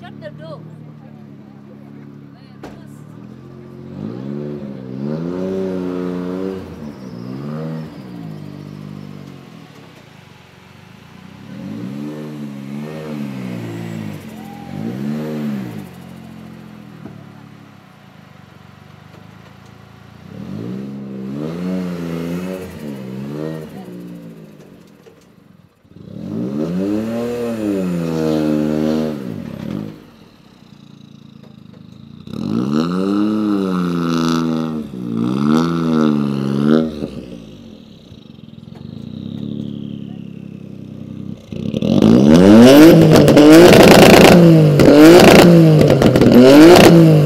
Shut the door. Hum.